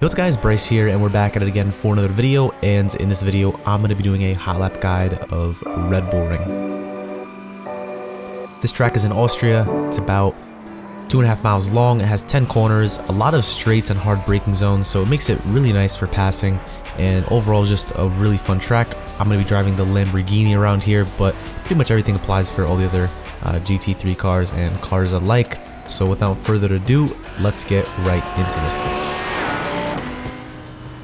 What's guys, Bryce here and we're back at it again for another video and in this video I'm going to be doing a hot lap guide of Red Bull Ring. This track is in Austria, it's about two and a half miles long, it has 10 corners, a lot of straights and hard braking zones so it makes it really nice for passing and overall just a really fun track. I'm going to be driving the Lamborghini around here but pretty much everything applies for all the other uh, GT3 cars and cars alike. So without further ado, let's get right into this.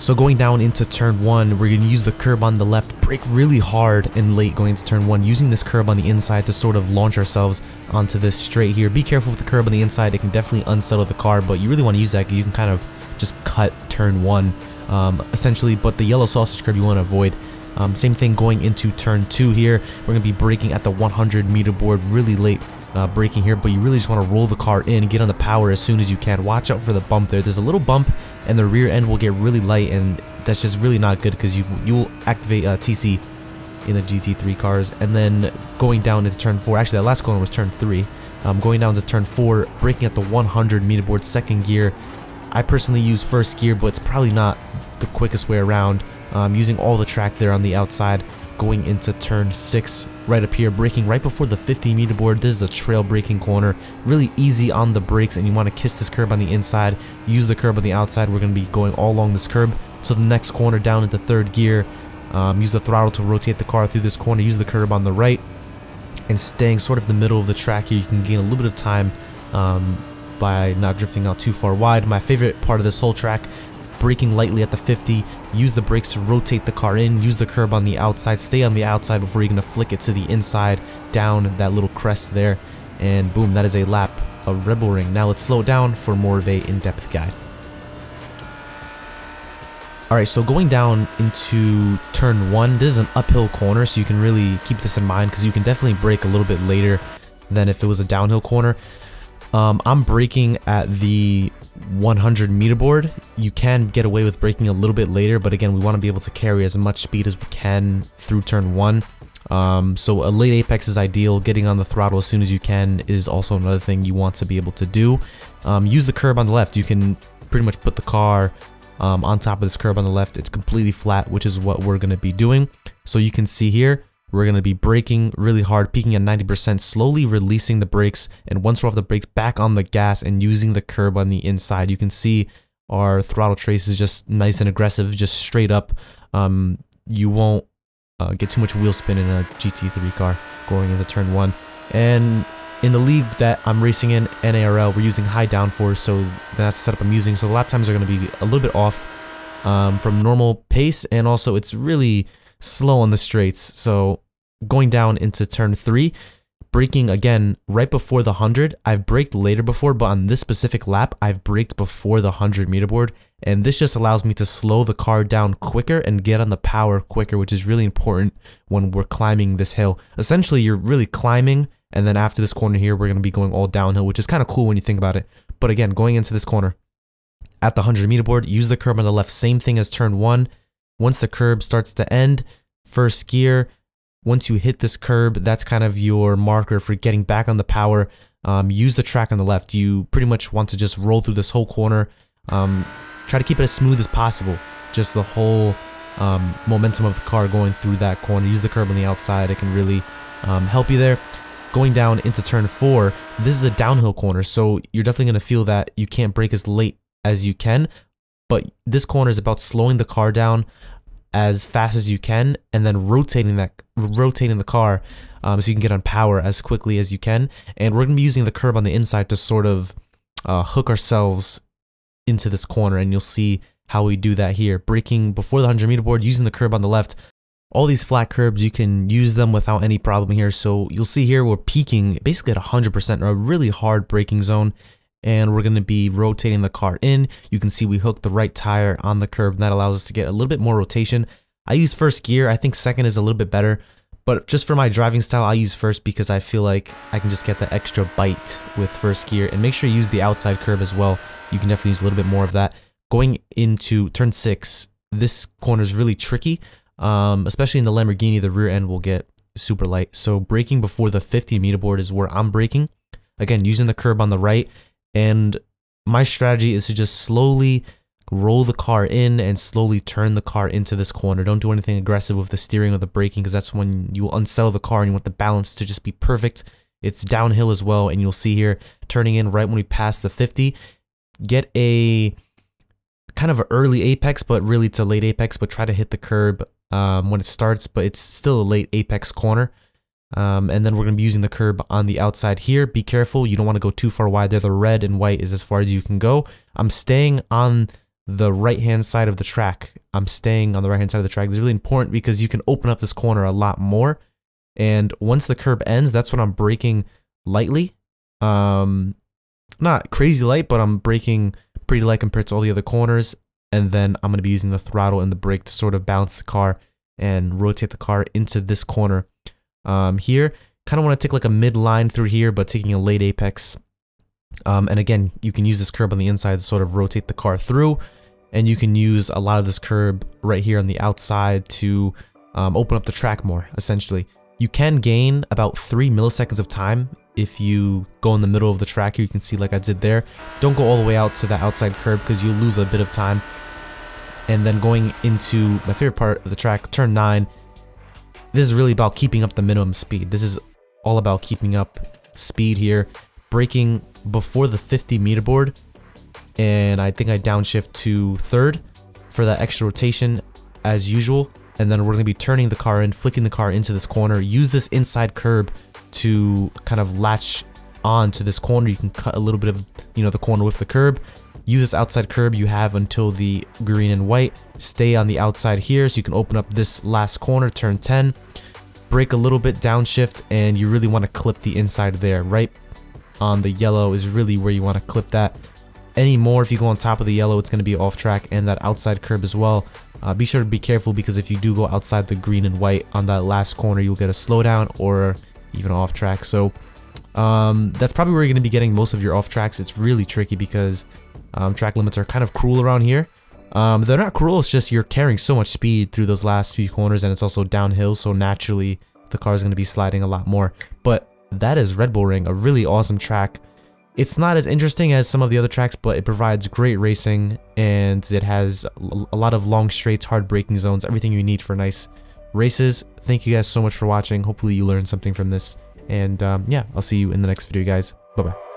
So going down into turn 1, we're going to use the curb on the left, brake really hard and late going into turn 1, using this curb on the inside to sort of launch ourselves onto this straight here. Be careful with the curb on the inside, it can definitely unsettle the car, but you really want to use that because you can kind of just cut turn 1 um, essentially, but the yellow sausage curb you want to avoid. Um, same thing going into turn 2 here, we're going to be braking at the 100 meter board really late uh, braking here, but you really just want to roll the car in get on the power as soon as you can. Watch out for the bump there. There's a little bump and the rear end will get really light and that's just really not good because you you'll activate uh, TC in the GT3 cars. And then going down into turn 4 actually that last corner was turn 3 um, going down to turn 4 braking at the 100 meter board second gear. I personally use first gear but it's probably not the quickest way around. Um, using all the track there on the outside going into turn 6 right up here, braking right before the 50 meter board. This is a trail braking corner, really easy on the brakes and you want to kiss this curb on the inside, use the curb on the outside. We're going to be going all along this curb. So the next corner down into third gear, um, use the throttle to rotate the car through this corner, use the curb on the right and staying sort of the middle of the track here. You can gain a little bit of time um, by not drifting out too far wide. My favorite part of this whole track braking lightly at the 50, use the brakes to rotate the car in, use the curb on the outside, stay on the outside before you're going to flick it to the inside, down that little crest there, and boom, that is a lap of Red Bull Ring. Now let's slow down for more of a in-depth guide. Alright, so going down into turn 1, this is an uphill corner, so you can really keep this in mind because you can definitely brake a little bit later than if it was a downhill corner. Um, I'm braking at the 100 meter board. You can get away with braking a little bit later, but again, we want to be able to carry as much speed as we can through turn 1. Um, so a late apex is ideal. Getting on the throttle as soon as you can is also another thing you want to be able to do. Um, use the curb on the left. You can pretty much put the car um, on top of this curb on the left. It's completely flat, which is what we're going to be doing. So you can see here, we're going to be braking really hard, peaking at 90%, slowly releasing the brakes, and once we're off the brakes, back on the gas and using the curb on the inside. You can see our throttle trace is just nice and aggressive, just straight up. Um, you won't uh, get too much wheel spin in a GT3 car going into turn 1. And in the league that I'm racing in, NARL, we're using high downforce, so that's the setup I'm using. So the lap times are going to be a little bit off um, from normal pace, and also it's really slow on the straights. So going down into turn three, braking again right before the 100. I've braked later before, but on this specific lap, I've braked before the 100 meter board. And this just allows me to slow the car down quicker and get on the power quicker, which is really important when we're climbing this hill. Essentially, you're really climbing, and then after this corner here, we're going to be going all downhill, which is kind of cool when you think about it. But again, going into this corner, at the 100 meter board, use the curb on the left, same thing as turn one. Once the curb starts to end, first gear, once you hit this curb, that's kind of your marker for getting back on the power. Um, use the track on the left. You pretty much want to just roll through this whole corner. Um, try to keep it as smooth as possible. Just the whole um, momentum of the car going through that corner. Use the curb on the outside. It can really um, help you there. Going down into turn four, this is a downhill corner, so you're definitely going to feel that you can't brake as late as you can. But this corner is about slowing the car down, as fast as you can and then rotating that rotating the car um, so you can get on power as quickly as you can and we're going to be using the curb on the inside to sort of uh, hook ourselves into this corner and you'll see how we do that here braking before the 100 meter board using the curb on the left all these flat curbs you can use them without any problem here so you'll see here we're peaking basically at 100% a really hard braking zone and we're going to be rotating the car in. You can see we hooked the right tire on the curb and that allows us to get a little bit more rotation. I use first gear. I think second is a little bit better, but just for my driving style, I use first because I feel like I can just get the extra bite with first gear and make sure you use the outside curb as well. You can definitely use a little bit more of that. Going into turn six, this corner is really tricky, um, especially in the Lamborghini, the rear end will get super light. So braking before the 50 meter board is where I'm braking. Again, using the curb on the right and my strategy is to just slowly roll the car in and slowly turn the car into this corner. Don't do anything aggressive with the steering or the braking because that's when you will unsettle the car and you want the balance to just be perfect. It's downhill as well and you'll see here turning in right when we pass the 50. Get a kind of an early apex but really it's a late apex but try to hit the curb um, when it starts but it's still a late apex corner. Um, and then we're going to be using the curb on the outside here. Be careful. You don't want to go too far wide there. The red and white is as far as you can go. I'm staying on the right hand side of the track. I'm staying on the right hand side of the track. This is really important because you can open up this corner a lot more. And once the curb ends, that's when I'm braking lightly. Um, not crazy light, but I'm braking pretty light compared to all the other corners. And then I'm going to be using the throttle and the brake to sort of balance the car and rotate the car into this corner um, here. Kind of want to take like a mid line through here, but taking a late apex. Um, and again, you can use this curb on the inside to sort of rotate the car through and you can use a lot of this curb right here on the outside to um, open up the track more, essentially. You can gain about 3 milliseconds of time if you go in the middle of the track you can see like I did there. Don't go all the way out to the outside curb because you'll lose a bit of time. And then going into my favorite part of the track, turn 9, this is really about keeping up the minimum speed. This is all about keeping up speed here. Braking before the 50 meter board and I think I downshift to third for that extra rotation as usual. And then we're going to be turning the car in, flicking the car into this corner. Use this inside curb to kind of latch on to this corner. You can cut a little bit of, you know, the corner with the curb. Use this outside curb you have until the green and white. Stay on the outside here so you can open up this last corner, turn 10. Brake a little bit, downshift, and you really want to clip the inside there. Right on the yellow is really where you want to clip that anymore. If you go on top of the yellow, it's going to be off track and that outside curb as well. Uh, be sure to be careful because if you do go outside the green and white on that last corner, you'll get a slowdown or even off track. So um, that's probably where you're going to be getting most of your off tracks. It's really tricky because um, track limits are kind of cruel around here. Um, they're not cruel, it's just you're carrying so much speed through those last few corners and it's also downhill, so naturally the car is going to be sliding a lot more. But that is Red Bull Ring, a really awesome track. It's not as interesting as some of the other tracks, but it provides great racing and it has a lot of long straights, hard braking zones, everything you need for nice races. Thank you guys so much for watching. Hopefully you learned something from this. And um, yeah, I'll see you in the next video, guys. Bye-bye.